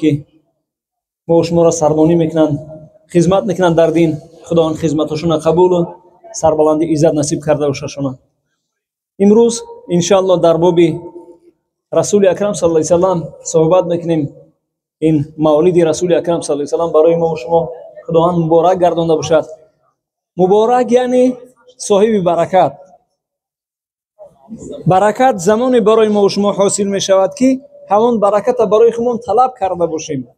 ки мо шуморо сарнонӣ мекунанд хизмат мекунанд дар дин. Худо он хизматашона қабулу сарбаланди иззат насиб карда бошашона имрӯз иншоаллоh дар боби расули акрам сал ла салам суҳбат мекунем. Ин мавлиди расули акрам сал салам барои мо шумо худованд муборак гардонда бошад. Муборак яъне соҳиби баракат. Баракат замоне барои мо шумо ҳосил мешавад ки همون برکت برای خودمون طلب کرده باشیم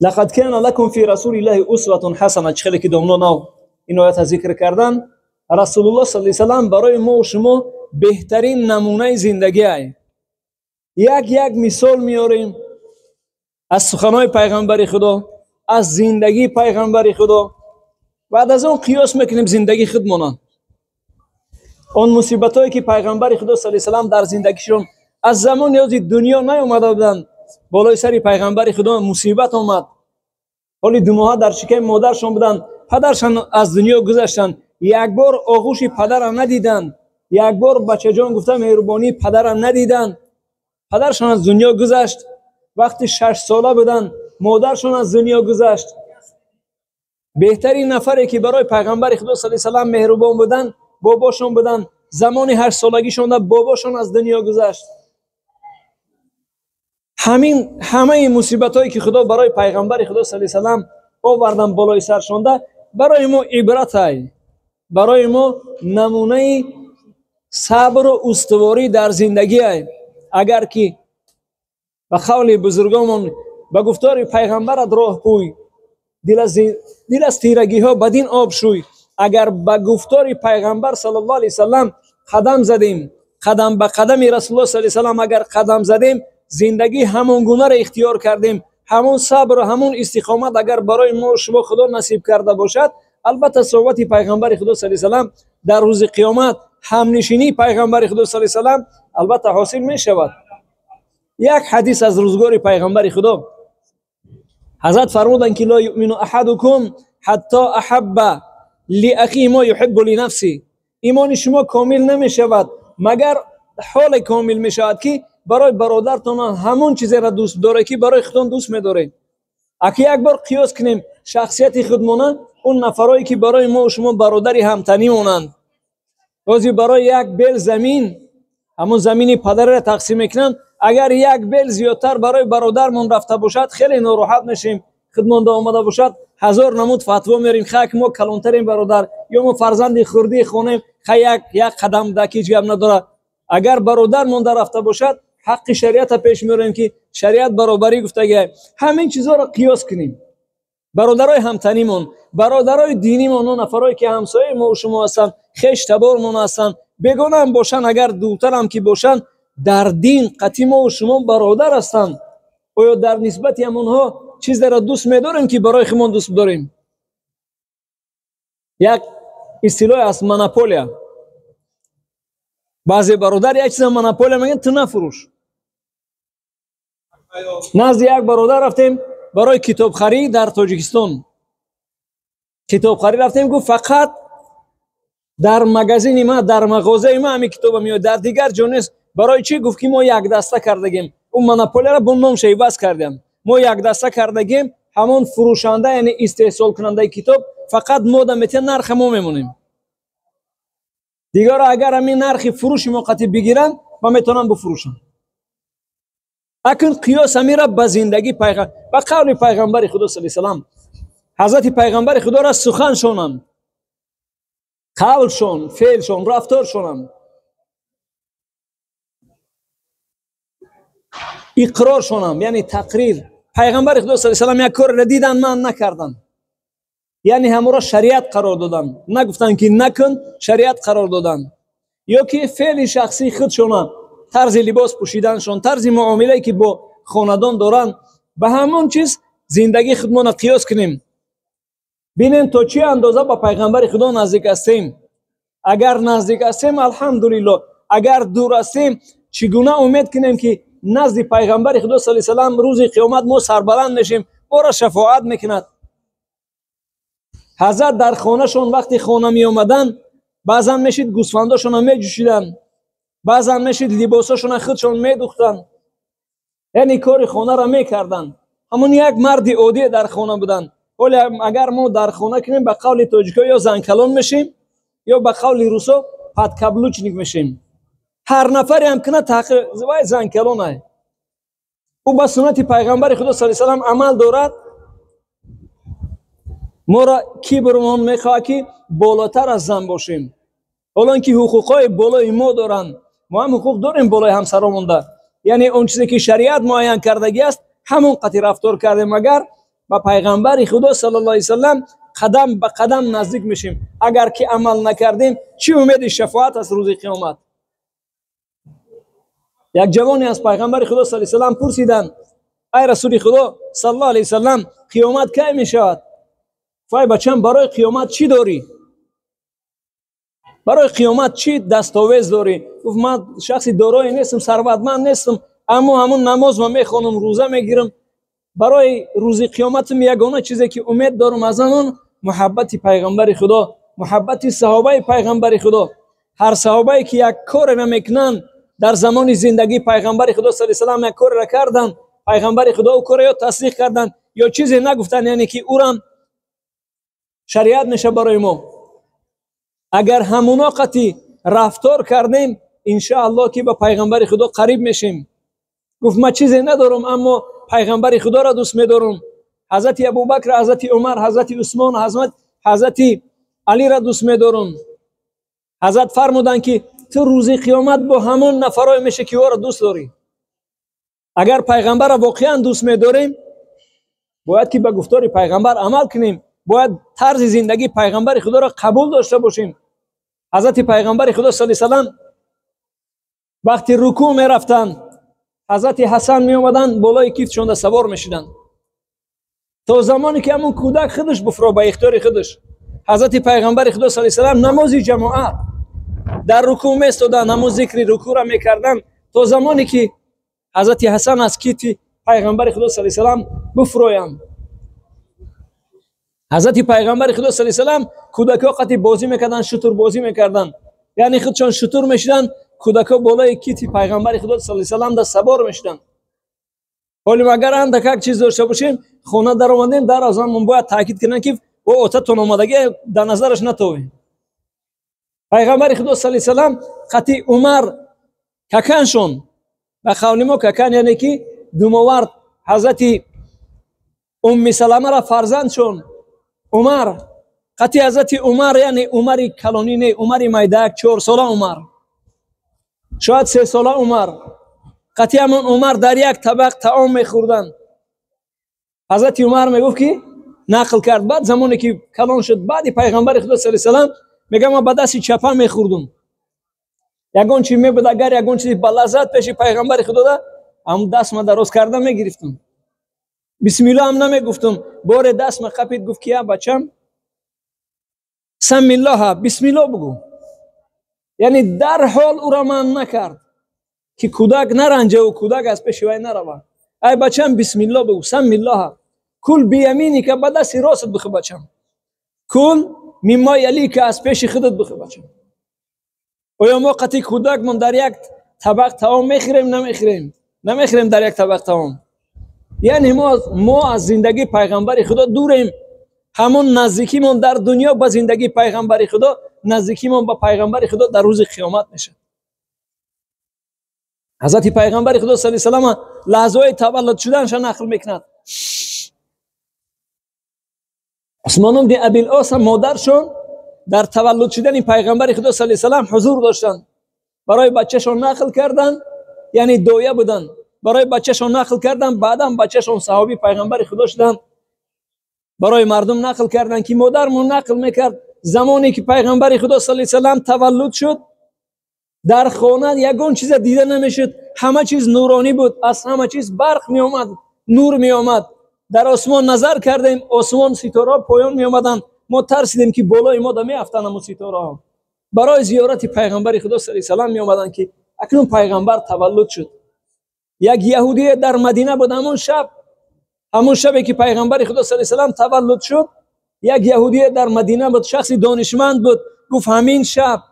لقد كان لكم في رسول الله اسوه حسنه خیلی که نو این آیت ذکر کردن رسول الله صلی الله علیه و برای ما و شما بهترین نمونه زندگی ای یک یک مثال میاریم از سخنهای پیغمبر خدا از زندگی پیغمبر خدا بعد از اون قیاس می‌کنیم زندگی خودمون он мусибатҳое ки пайғамбари худо сали салам дар зиндагишон аз замони ози дунё наомада буданд. Болои сари пайғамбари худо мусибат омад. Ҳоли думоҳа дар шиками модаршон буданд. Падаршон аз дунё гузаштанд. Як бор оғӯши падара надиданд. Як бор бачаҷон гуфта меҳрубонии падара надиданд. Падаршон аз дунё гузашт. Вақти шашсола буданд. Модаршон аз дунё гузашт. Беҳтарин нафаре ки барои пайғамбари худо сали салам меҳрубон буданд باباشون بودن زمان هشت سالگیشون باباشون از دنیا گذشت. همین همه این مصیبت هایی که خدا برای پیغمبر خدا صلی الله علیه و آوردن بالای سرشونده برای ما عبرت های. برای ما نمونه صبر و استواری در زندگی های. اگر که به قول بزرگامون به گفتار پیغمبر راه پوی دل از دل از تیرگی ها بدین آب شوی. агар ба гуфтори пайғамбар саллаллоҳ алайи салам қадам задем қадам ба қадами расулулло с салам агар қадам задем зиндагии ҳамон гунаро ихтиёр кардем ҳамон сабру ҳамон истиқомат агар барои мо шумо худо насиб карда бошад албатта суҳбати пайғамбари худо с салам дар рӯзи қиёмат ҳамнишинии пайғамбари худо с салам албатта ҳосил мешавад. Як ҳадис аз рӯзгори пайғамбари худо. Ҳазрат фармуданд ки ло юмину аҳадукум ҳатто аҳабба лиахи мо юҳиббу линафси имони шумо комил намешавад магар ҳоле комил мешавад ки барои бародартон ҳамон чизеро дӯст доред ки барои худон дӯст медоред. Аки як бор қиёс кунем шахсияти худмонанд он нафарое ки барои мо шумо бародари ҳамтанӣ монанд. Рози барои як бел замин ҳамон замини падарро тақсим мекунанд агар як бел зиёдтар барои бародармон рафта бошад хеле нороҳат мешем خدمت آمده باشد. هزار نمود فتوا میریم. خاک ما کلانترین برادر. یا ما فرزند خردی خونیم خی یک قدم دکی جیب نداره. اگر برادر مونده رفته باشد حق شریعت پیش میاریم که شریعت برابری گفته گه. همین چیزها را قیاس کنیم. برادرای همتنیمون برادرای دینیمون اون نفرایی که همسایه ما و شما هستن خش تبارمون هستن بگونه هم باشن اگر دوتر هم که باشن در دین قطعی ما و شما برادر هستن. یا در نسبت همونها чизеро дӯст медорем ки барои химон дӯст дорем. Як истилоҳе аст монополия. Баъзе бародар як чиза монополия мегӯянд ту нафурӯш назди як бародар рафтем барои китобхарӣ дар тоҷикистон. Китобхарӣ рафтем гуфт фақат дар магазини ма дар мағозаи ма ҳамин китоба меояд. Дар дигар ҷо нест барои чӣ? Гуфт ки мо якдаста кардагем ӯ монополияро бо номша иваз кардем мо якдаста кардагем ҳамон фурӯшанда яъне истеҳсолкунандаи китоб фақат мода метия нарха мо мемонем. Дигара агар ҳамин нархи фурӯши мо қатӣ бигиранд ва метавонанд буфурӯшанд акн қиёс ҳамира ба зиндаги ба қавли пайғамбари худо сал салам ҳазрати пайғамбари худора суханшонам қавлшон феълшон рафторшонам иқроршонам яъне тақрир пайғамбари худо сал салам як корро дидан манъ накарданд яъне ҳаморо шариат қарор доданд. Нагуфтанд ки накун шариат қарор доданд. Ё ки феъли шахсии худшона тарзи либос пӯшиданшон тарзи муомилае ки бо хонадон доранд ба ҳамон чиз зиндагии худмона қиёс кунем. Бинем то чӣ андоза ба пайғамбари худо наздик ҳастем? Агар наздик ҳастем алҳамдулилло агар дур ҳастем чӣ гуна умед кунем ки نزد پیغمبر خدا صلی الله علیه و روز قیامت ما سربلند میشیم. او را شفاعت می‌کند. حضرت در خانه شون وقتی خانه می اومدن بعضا میشید گوسفنداشون می جوشیدن بعضا میشید لباساشون خودشون می دوختن یعنی کار خانه را می‌کردن. همون یک مرد عادی در خانه بودن. ولی اگر ما در خانه کنیم به قول تاجیکا یا زنکلون میشیم یا به قول روسو پدکبلوچنیک میشیم. Ҳар нафаре ҳам кунад вай занкалонай ӯ ба суннати пайғамбари худо с салам амал дорад. Моро кибрмон мехоҳад ки болотар аз зан бошем. Ҳолон ки ҳуқуқҳои болои мо доранд. Мо ҳам ҳуқуқ дорем болои ҳамсаромонда яъне он чизе ки шариат муайян кардагӣ аст ҳамон қатӣ рафтор кардем. Агар ба пайғамбари худо сал ла салам қадам ба қадам наздик мешем агар ки амал накардем чӣ умеди шафоат аст рӯзи қиёмат як ҷавоне аз пайғамбари худо с салам пурсиданд ай расули худо сал алайи васалам қиёмат кай мешавад? Фай бачам барои қиёмат чӣ дорӣ? Барои қиёмат чӣ дастовез дорӣ? Гуфт ман шахси дорои нестам сарватманд нестам аммо ҳамун намоз ма мехонам рӯза мегирам. Барои рӯзи қиёматам ягона чизе ки умед дорам аз амон муҳаббати пайғамбари худо муҳаббати саҳобаи пайғамбари худо. Ҳар саҳобае ки як коре намекунанд در زمان زندگی پیغمبر خدا صلی الله علیه و یک کار را کردن پیغمبر خدا او کار را تصدیق کردن یا چیزی نگفتند یعنی که او را شریعت میشه برای ما. اگر همونا قطی رفتار کردیم ان الله که به پیغمبر خدا قریب میشیم. گفت ما چیزی ندارم اما پیغمبر خدا را دوست میدارم. حضرت ابوبکر حضرت عمر حضرت عثمان حضرت حضرت علی را دوست میدارم. حضرت فرمودن که تو روز قیامت با همون نفرای میشه که او دوست داری؟ اگر پیغمبر را واقعا دوست میداریم باید که به گفتار پیغمبر عمل کنیم. باید طرز زندگی پیغمبر خدا را قبول داشته باشیم. حضرت پیغمبر خدا صلی الله علیه و وقتی رکوع می رفتن حضرت حسن می اومدن بالای کیفتشون سوار می شدن تا زمانی که همون کودک خودش بفرا به اختیار خودش. حضرت پیغمبر خدا صلی الله علیه و نماز جماعت در رکوع می استودن ذکر رکوع را می‌کردن. تا زمانی که حضرت حسن از کیتی پیغمبر خدا صلی الله علیه و حضرت پیغمبر خدا صلی الله علیه و کودکا قتی بازی می‌کردن شطور بازی می‌کردن. یعنی خودشان شطور می‌شدن کودکا بالای کیتی پیغمبر خدا صلی الله علیه و در سبار می‌شدن. ولی مگر هم دکه چیز داشته باشیم خونه در اومدیم در از من باید تاکید کنن که او تون آمدگی در نظرش نتویم пайғамбари худо с салам қати умар каканшон. Ба қавли мо какан яъне ки думовард ҳазрати умми саламаро фарзандшон умар қати ҳазрати умар яъне умари калонӣ не умари майдаак чорсола умар. Шояд сесола умар. Қати ҳамон умар дар як табақ таом мехӯрданд. Ҳазрати умар мегуфт ки нақл кард. Баъд замоне ки калон шуд баъди пайғамбари худо с салам میگم ما به دست چپا میخوردم. یگان چی میبود اگر یگان چیزی بالا زد پیش پیغمبر خدا ده هم دست ما دراز کرده می‌گرفتم. بسم الله هم نمی‌گفتم. بار دست ما قپید گفت که بچم؟ سم الله بسم الله بگو. یعنی در حال او را من نکرد که کودک نرنجه و کودک از پیش وی نروه ای بچم بسم الله بگو. سم الله کل بیامینی که به دست راست بخو بچم. کل مما یلی که از پیش خودت بخوی بچه. یا ما قطعی کودک من در یک طبق تمام میخیریم نمیخیریم نمیخیریم در یک طبق تمام. یعنی ما ما از زندگی پیغمبر خدا دوریم. همون نزدیکی من در دنیا با زندگی پیغمبر خدا نزدیکی من با پیغمبر خدا در روز قیامت میشه. حضرت پیغمبر خدا صلی الله علیه و آله لحظه تولد شدنش نقل می‌کند. مانند ابیل آس هم مادرشون در تولد شدن پیغمبر خدا صلی الله علیه حضور داشتن. برای بچهشون نقل کردن یعنی دویه بودن. برای بچهشون نقل کردن بعدا بچهشون صحابی پیغمبر خدا شدن برای مردم نقل کردن که مادرمون نقل می‌کرد. زمانی که پیغمبر خدا صلی الله علیه تولد شد در خانه یگون چیز دیده نمی‌شد. همه چیز نورانی بود. از همه چیز برق میآمد نور میآمد. در آسمان نظر کردیم آسمان ستاره پایان می آمدن. ما ترسیدیم که بالای ما در می افتن همون ستاره هم. برای زیارت پیغمبر خدا صلی الله علیه می آمدن که اکنون پیغمبر تولد شد. یک یهودی در مدینه بود همون شب. همون شبی که پیغمبر خدا صلی الله علیه تولد شد یک یهودی در مدینه بود شخصی دانشمند بود. گفت همین شب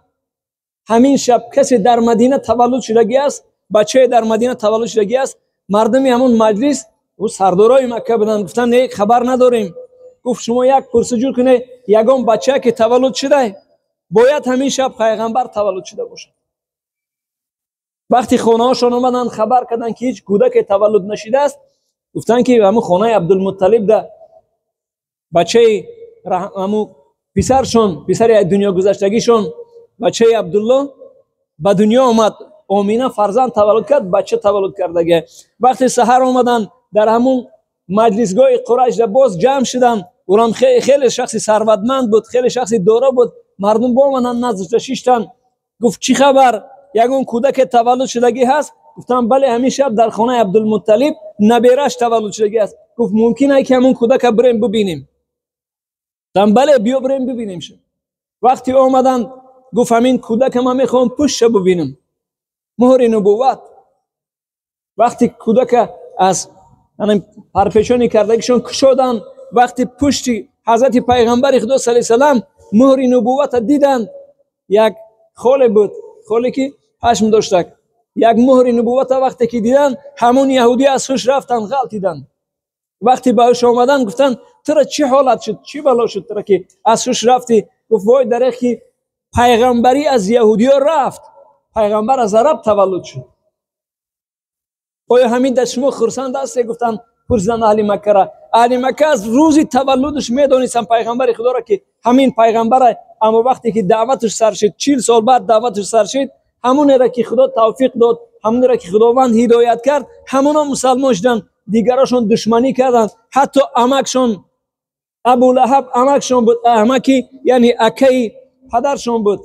همین شب کسی در مدینه تولد شدگی است؟ بچه در مدینه تولد شدگی است؟ مردمی همون مجلس او سردارای مکه بودن. گفتن نه خبر نداریم. گفت شما یک پرسه جور کنه یگان بچه که تولد شده باید همین شب پیغمبر تولد شده باشه وقتی خونه هاشون اومدن خبر کردن که هیچ که تولد نشیده است گفتن که همون خونه عبدالمطلب ده. بچه همون پسرشون پسر دنیا گذشتگیشون بچه عبدالله به دنیا آمد. آمینه فرزند تولد کرد بچه تولد کردگه وقتی سحر آمدن در همون مجلسگاه قریش باز جمع شدم. اونم خیلی خیلی شخصی ثروتمند بود خیلی شخصی دورا بود. مردم با من نزدش شیشتن گفت چی خبر؟ یگون کودک تولد شدگی هست؟ گفتم بله همین شب در خانه عبدالمطلب نبیرش تولد شدگی است. گفت ممکنه که همون کودک بریم ببینیم. گفتم بله بیا بریم ببینیم شد وقتی آمدن گفت همین کودک ما می‌خوام پشت ببینم. مهر نبوت. وقتی کودک از یعنی پرپیشانی کردگیشون شدن. وقتی پشت حضرت پیغمبر خدا صلی الله علیه مهر نبوت دیدن یک خاله بود. خاله که پشم داشتک یک مهر نبوت وقتی که دیدن همون یهودی از خوش رفتن غلطیدن وقتی به هوش آمدن گفتن ترا چی حالت شد؟ چی بلا شد ترا که از خوش رفتی؟ گفت وای درخی پیغمبری از یهودی رفت. پیغمبر از عرب تولد شد. оё ҳамин дар шумо хурсанд асте гуфтанд пурсиданд аҳли маккара аҳли макка аз рӯзи таваллудаш медонистанд пайғамбари худоро ки ҳамин пайғамбара аммо вақте ки даъваташ сар шид чил сол баъд даъваташ сар шид ҳамонеро ки худо тавфиқ дод ҳамонеро ки худованд ҳидоят кард ҳамоно мусалмон шуданд дигарошон душманӣ карданд ҳатто амакшон абулаҳаб амакшон буд амаки яъне акаи падаршон буд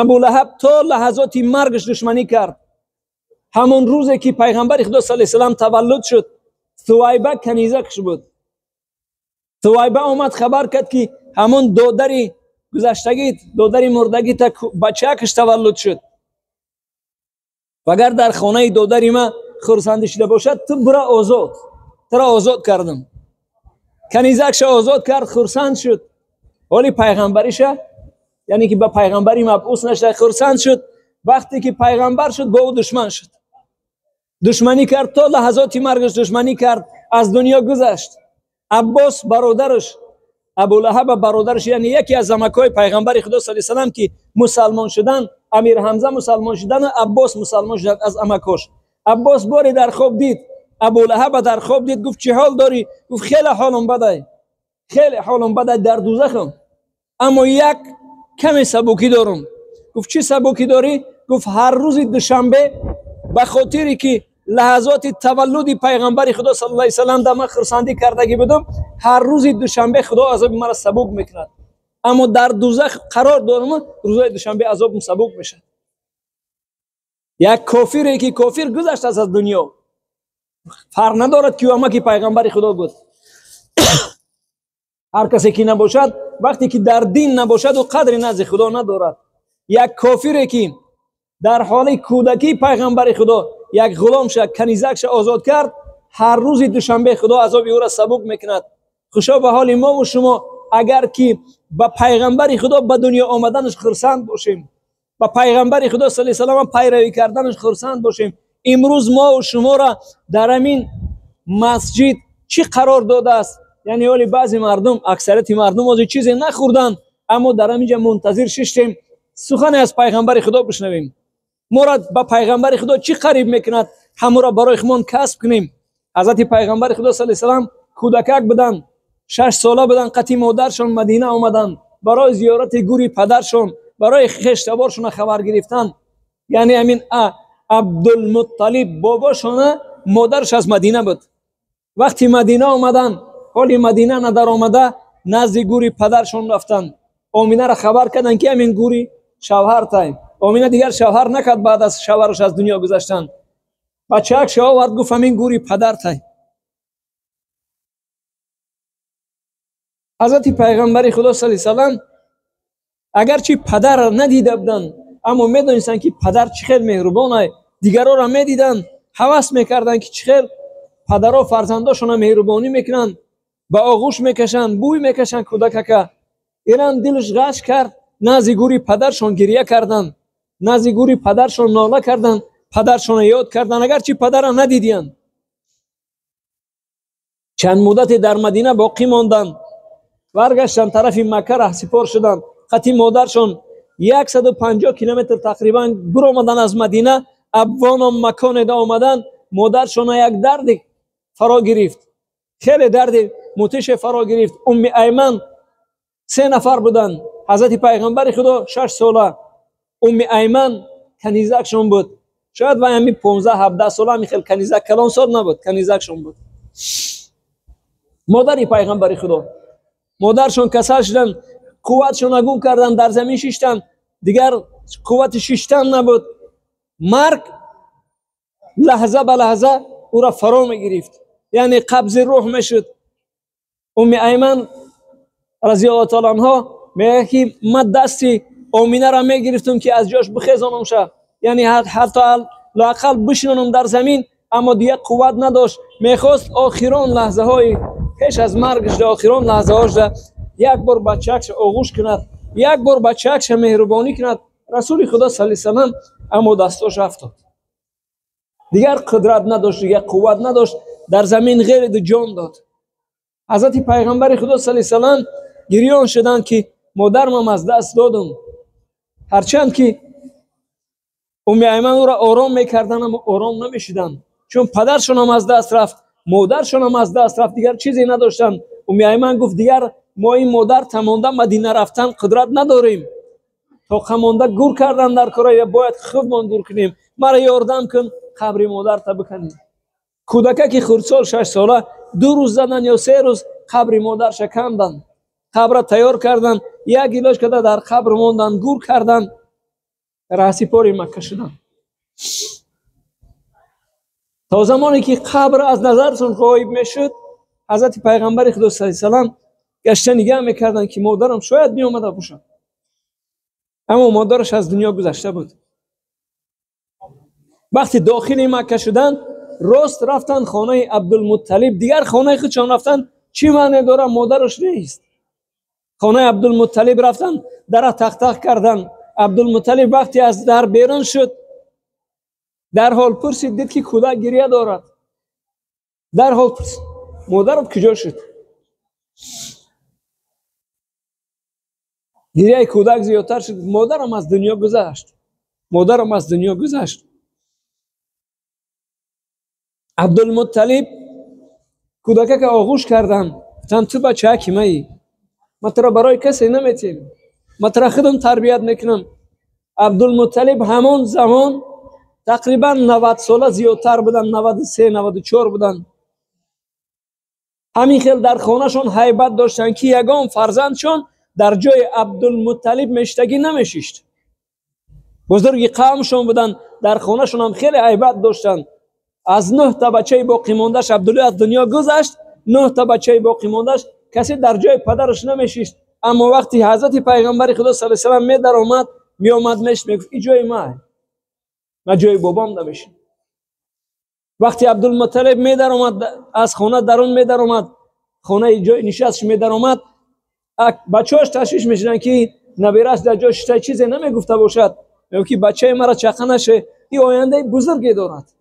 абулаҳаб то лаҳазоти маргаш душманӣ кард Ҳамон рӯзе ки пайғамбари худо сал салам таваллуд шуд сувайба канизакш буд сувайба омад хабар кард ки ҳамон додари гузаштагит додари мурдагита бачаакаш таваллуд шуд. Вагар дар хонаи додари ма хурсандӣ шуда бошад ту бура озод туро озод кардам. Канизакша озод кард хурсанд шуд. Ҳоли пайғамбариша яъне ки ба пайғамбарӣ мабъус нашуда хурсанд шуд. Вақте ки пайғамбар шуд бо ӯ душман шуд دشمنی کرد تا لحظات مرگش دشمنی کرد از دنیا گذشت. عباس برادرش ابو لحب برادرش یعنی یکی از زمکای پیغمبر خدا صلی الله علیه و که مسلمان شدن امیر حمزه مسلمان شدن عباس مسلمان شد از امکاش. عباس باری در خواب دید ابو لحب در خواب دید گفت چه حال داری؟ گفت خیلی حالم بده خیلی حالم بده در دوزخم. اما یک کمی سبوکی دارم. گفت چی سبوکی داری؟ گفت هر روز دوشنبه به خاطری که لحظات تولد پیغمبر خدا صلی الله علیه وسلم در من خرسندی کردگی بودم هر روز دوشنبه خدا عذاب مرا سبوک می‌کند. اما در دوزخ قرار دارم روزای دوشنبه عذاب سبوک میشه. یک کافری که کافر گذشت از دنیا. فرق ندارد که اما که پیغمبر خدا بود هر کسی که نباشد وقتی که در دین نباشد و قدر نزد خدا ندارد. یک کافری که در حال کودکی پیغمبر خدا یک غلام شه کنیزک شه آزاد کرد هر روز دوشنبه خدا عذاب او را سبوک می‌کند. خوشا به حال ما و شما اگر که به پیغمبر خدا به دنیا آمدنش خرسند باشیم. به پیغمبر خدا صلی الله علیه و پیروی کردنش خرسند باشیم. امروز ما و شما را در امین مسجد چی قرار داده است؟ یعنی اولی بعضی مردم اکثریت مردم از چیزی نخوردن اما در اینجا منتظر ششتیم. سخن از پیغمبر خدا بشنویم. مراد را به پیغمبر خدا چی قریب می‌کند؟ همو را برای خمان کسب کنیم. حضرت پیغمبر خدا صلی الله علیه و کودکک بودن شش ساله بودن قتی مادرشون مدینه آمدن برای زیارت گوری پدرشان برای خشتبارشون خبر گرفتن. یعنی همین عبدالمطلب باباشون مادرش از مدینه بود. وقتی مدینه آمدن حالی مدینه ندر آمده نزد گوری پدرشون رفتن. امینه را خبر کردن که همین گوری شوهر تایم. Омина дигар шавҳар накард баъд аз шавҳараш аз дунё гузаштан. Бачаак шавовард гуфт ҳамин гури падартай ҳазрати пайғамбари худо сал салам агарчи падарро надида буданд аммо медонистанд ки падар чӣ хел меҳрубонай дигароро медиданд ҳавас мекарданд ки чӣ хел падаро фарзандошона меҳрубонӣ мекунанд ба оғӯш мекашанд бӯй мекашанд кӯдакака. Инан дилаш ғаш кард назди гури падаршон гирья карданд نزد گوری پدرشون ناله کردن پدرشون یاد کردن اگر چی پدر را ندیدین چند مدت در مدینه باقی ماندن. برگشتن طرف مکه را سپار شدن. خطی مادرشون 150 کیلومتر تقریبا بر آمدن از مدینه. ابوان و مکان دا آمدن. مادرشون یک درد فرا گرفت. خیلی درد متش فرا گرفت. ام ایمن سه نفر بودن. حضرت پیغمبر خدا شش ساله. ام ایمن کنیزکشون بود شاید و همی 15 17 ساله می خیلی کنیزک کلان سال نبود کنیزکشون بود مادری پیغمبر خدا مادرشون کسل شدن قوتشون نگو کردن در زمین شیشتن دیگر قوت شیشتن نبود مرگ لحظه به لحظه او را فرا می یعنی قبض روح می‌شد ام ایمن رضی الله تعالی عنها میگه оминаро мегирифтум ки аз ҷош бихезонумша яъне ҳатто лоақал бишинонум дар замин аммо дига қувват надошт. Мехост охирон лаҳзаҳои пеш аз маргишда охирон лаҳзаҳошда як бор бачаакша оғӯш кунад як бор бачаакша меҳрубонӣ кунад. Расули худо сали салам аммо дастош афтод дигар қудрат надошт дигар қувват надошт дар замин ғериду ҷон дод. Ҳазрати пайғамбари худо сали салам гирён шуданд ки модармам аз даст додум ҳарчанд ки уми айман ӯро ором мекарданд аммо ором намешуданд чун падаршон ҳам аз даст рафт модаршон ҳам аз даст рафт дигар чизе надоштанд. уми айман гуфт дигар мо ин модар тамонда мадина рафтан қудрат надорем. Тоқа монда гур кардан дар корая бояд худмон гур кунем. Мара ёрдам кун қабри модарта бикунем кӯдака ки хурдсол шашсола ду рӯз задан ё се рӯз қабри модарша канданд. Қабра тайёр карданд. یک گیلاش کده در قبر موندن گور کردن رهسی پاری مکه شدن. تا زمانی که قبر از نظرتون غایب می‌شد حضرت پیغمبر خدا صلی الله علیه و گشته نگاه می‌کردن که مادرم شاید می اومده باشد اما مادرش از دنیا گذشته بود. وقتی داخل مکه شدن راست رفتن خانه عبدالمطلب. دیگر خانه خودشان رفتن چی معنی داره؟ مادرش نیست خانه عبدالمطلب رفتن در تخت تخت کردن. عبدالمطلب وقتی از در بیرون شد در حال پرسید دید که کودک گریه دارد. در حال پرسید مادرم کجا شد؟ گریه کودک زیادتر شد. مادرم از دنیا گذشت. مادرم از دنیا گذشت. عبدالمطلب کودکه که آغوش کردم گفتم تو بچه ای ترا برای کسی نمیتیم ترا خودم تربیت می‌کنم عبدالمطلب همون زمان تقریبا 90 ساله زیادتر بودن 93 94 بودن همین خیل در خانهشون حیبت داشتن که یگان فرزندشون در جای عبدالمطلب مشتگی نمیشیشت بزرگی قومشون بودن در خانهشون هم خیلی حیبت داشتن از نه تا بچه باقی موندهش عبدالله از دنیا گذشت نه تا بچه باقی موندهش کسی در جای پدرش نمیشیشت اما وقتی حضرت پیغمبر خدا صلی الله علیه و می در آمد می میش می‌گفت این جای ما ما جای بابام نمیشیم وقتی عبدالمطلب می در آمد از خانه درون می در آمد خانه جای نشستش می در آمد بچه‌اش تشویش می‌شدن که نبیرش در جای چیزی نمی‌گفته باشد. میگه که بچه مرا چخه نشه. این آینده بزرگی دارد.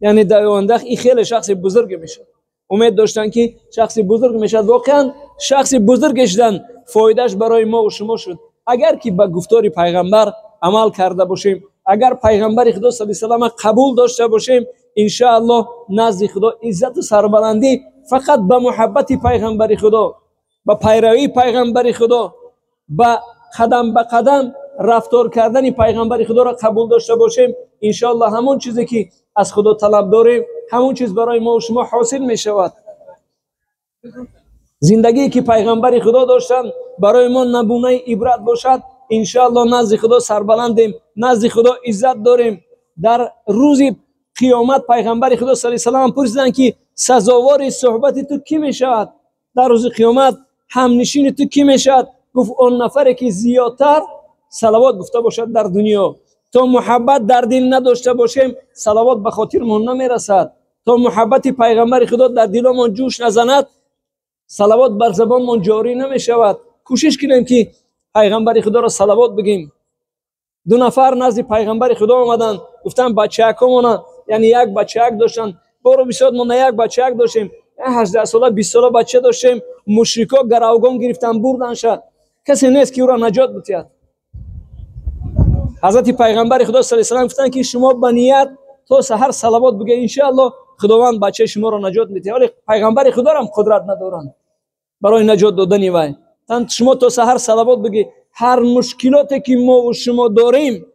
یعنی در آینده این خیلی شخص بزرگ میشه امید داشتن که شخصی بزرگ می‌شد. واقعا شخصی بزرگ شدن فایدهش برای ما و شما شد. اگر که به گفتار پیغمبر عمل کرده باشیم اگر پیغمبر خدا صلی الله علیه و قبول داشته باشیم ان الله نزد خدا عزت و سربلندی فقط به محبت پیغمبر خدا به پیروی پیغمبر خدا به قدم به قدم رفتار کردن پیغمبر خدا را قبول داشته باشیم. ان الله همون چیزی که از خدا طلب داریم. همون چیز برای ما و شما حاصل می شود زندگی که پیغمبر خدا داشتن برای ما نمونه عبرت باشد انشاءالله نزد خدا سربلندیم نزد خدا عزت داریم. در روز قیامت پیغمبر خدا صلی الله علیه و پرسیدن که سزاوار صحبت تو کی می شود در روز قیامت همنشین تو کی می شود گفت اون نفری که زیادتر صلوات گفته باشد در دنیا. تا محبت در دل نداشته باشیم صلوات به خاطر مون نمی‌رسد. تا محبت پیغمبر خدا در دلمون جوش نزند صلوات بر زبان زبانمون جاری نمی‌شود. کوشش کنیم که پیغمبر خدا را صلوات بگیم. دو نفر نزد پیغمبر خدا آمدند، گفتن بچه‌کمون یعنی یک بچه‌ک داشتن. برو بسیار ما یک بچه‌ک داشتیم. 18 ساله 20 ساله بچه داشتیم. مشرکا گروگان گرفتن بردن شد. کسی نیست که او را نجات بتید حضرت پیغمبر خدا صلی الله علیه و آله گفتن که شما به نیت تا سحر صلوات بگید ان شاء الله خداوند بچه شما را نجات میده. ولی پیغمبر خدا هم قدرت ندارند. برای نجات دادن وای. تن شما تا سحر صلوات بگی هر مشکلاتی که ما و شما داریم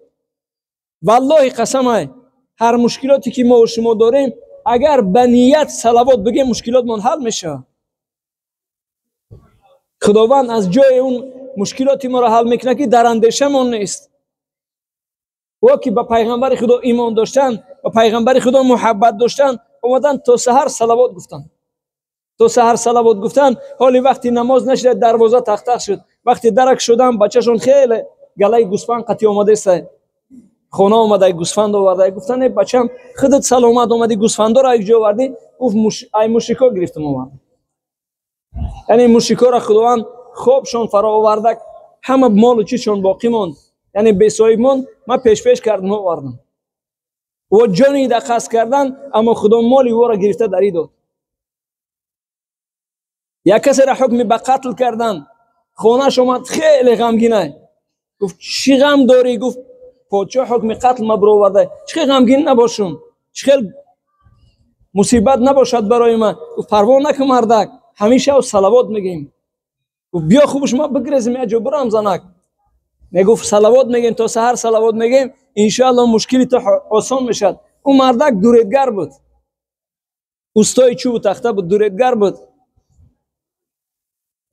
والله قسم های هر مشکلاتی که ما و شما داریم اگر به نیت صلوات بگیم مشکلات من حل میشه. خداوند از جای اون مشکلاتی ما را حل می‌کنه که در اندیشه نیست. و که به پیغمبر خدا ایمان داشتن و پیغمبر خدا محبت داشتن اومدن تا سحر صلوات گفتن. تا سحر صلوات گفتن حالی وقتی نماز نشده دروازه تختخ شد. وقتی درک شدن بچهشون خیلی گلای گوسفند قتی اومده است. خونه اومده گوسفند آورده. گفتن ای بچم خودت سلامت اومدی گوسفند رو یک جا آوردی؟ گفت مش... ای مشکا گرفتم اومد یعنی مشکا را خداوند خوبشون فرا آورده همه مال و چیزشون باقی موند. бесоҳиб монд ман пешпеш кардам овардам во ҷони да қасд карданд аммо худо моли воро гирифта дарӣ дод як касеро ҳукми ба қатл карданд хонаш омад хеле ғамгинай гуфт чӣ ғам дорӣ гуфт подшоҳ ҳукми қатл ма бироварда чӣ ғамгин набошум чӣ хел мусибат набошад барои ман гуфт парво накун мардак ҳамешаву салавот мегем гуфт биё хубуш ма бигирезим яҷо бурам занак мегуфт салавот мегем то саҳар салавот мегем иншоалло мушкили то осон мешавад ӯ мардак дуредгар буд устои чӯбу тахта буд дуредгар буд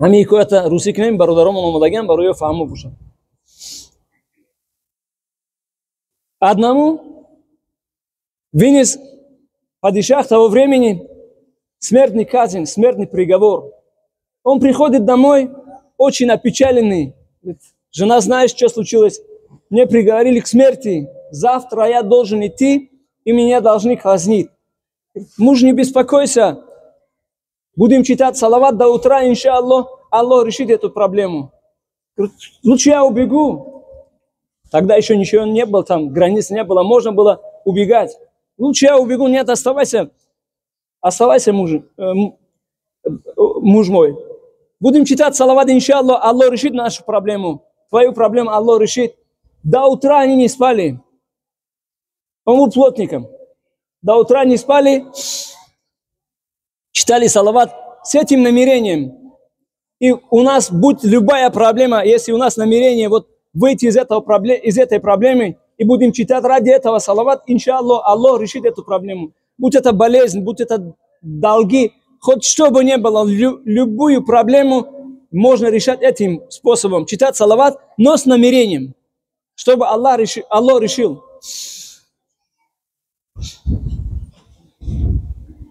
ҳамин ҳикоята русӣ кунем бародаромон омадагиам барои фаҳмо бошад одному вынес падишах того времени смертный казнь, смертный приговор. Он приходит домой очень опечаленный. Говорит, Жена, знаешь, что случилось? Мне приговорили к смерти. Завтра я должен идти, и меня должны казнить. Муж, не беспокойся. Будем читать салават до утра, иншаллах. Аллах решит эту проблему. Лучше я убегу. Тогда еще ничего не было, там границ не было, можно было убегать. Лучше я убегу, нет, оставайся, оставайся, муж, э, муж мой. Будем читать салават, иншаллах, Аллах решит нашу проблему. Твою проблему Аллах решит. До утра они не спали. Он был плотником. До утра не спали, читали салават с этим намерением. И у нас, будь любая проблема, если у нас намерение вот выйти из, этого, из этой проблемы и будем читать ради этого салават, иншаллах, Аллах решит эту проблему. Будь это болезнь, будь это долги, хоть что бы ни было, любую проблему можно решать этим способом, читать салават, но с намерением, чтобы Аллах решил. Аллах решил.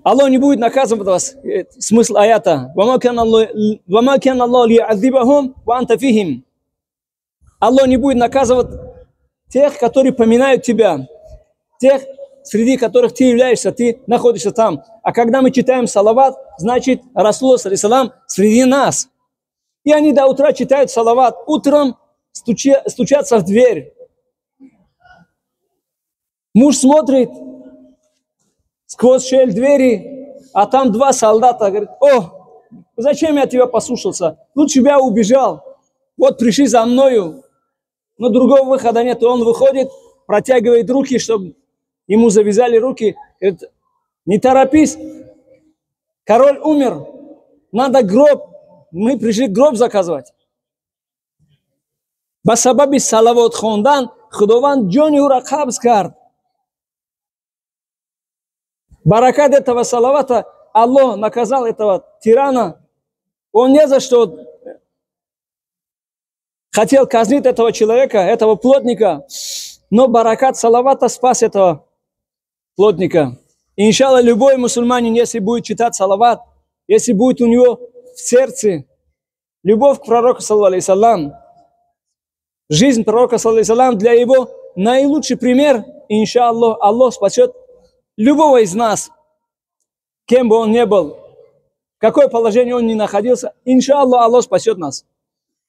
Аллах не будет наказывать вас. Э, смысл аята. Аллах не будет наказывать тех, которые поминают тебя, тех, среди которых ты являешься, ты находишься там. А когда мы читаем салават, значит, Расул, среди нас – и они до утра читают салават. Утром стуча, стучатся в дверь. Муж смотрит сквозь щель двери, а там два солдата. Говорит, о, зачем я тебя послушался? Лучше бы я убежал. Вот пришли за мною, но другого выхода нет. Он выходит, протягивает руки, чтобы ему завязали руки. Говорит, не торопись, король умер, надо гроб. Мы пришли гроб заказывать. ба сабаби салавот хондан худованд ҷони ӯро қабз кард баракат этого салавата аллоҳ наказал этого тирана он не за что хотел казнить этого человека, этого плотника, но баракат салавата спас этого плотника. иншалла, любой мусульманин, если будет читать салават, если будет у него в сердце любовь к пророку, саллам, Жизнь пророка, саллам, для его наилучший пример, иншаллах, Аллах спасет любого из нас, кем бы он ни был, какое положение он ни находился, иншаллах, Аллах спасет нас.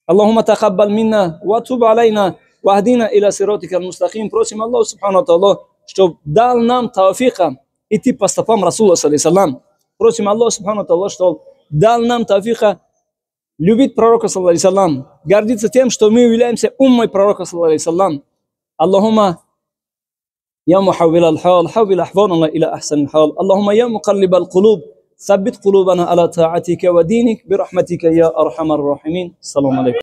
Аллахума тахаббал минна, ватуб алейна, вахдина иля сиротика мустахим. Просим Аллаху Субхану Таллах, чтобы дал нам тауфика идти по стопам Расула, саллалам. Просим Аллаху Субхану Таллах, чтобы дал нам тавфиqa любить пророка саллаллаху гордиться тем что мы являемся уммой пророка саллаллаху اللهم يا محول الحال حول احوالنا الى احسن الحال اللهم يا مقلب القلوب ثبت قلوبنا على طاعتك ودينك برحمتك يا ارحم الراحمين السلام عليكم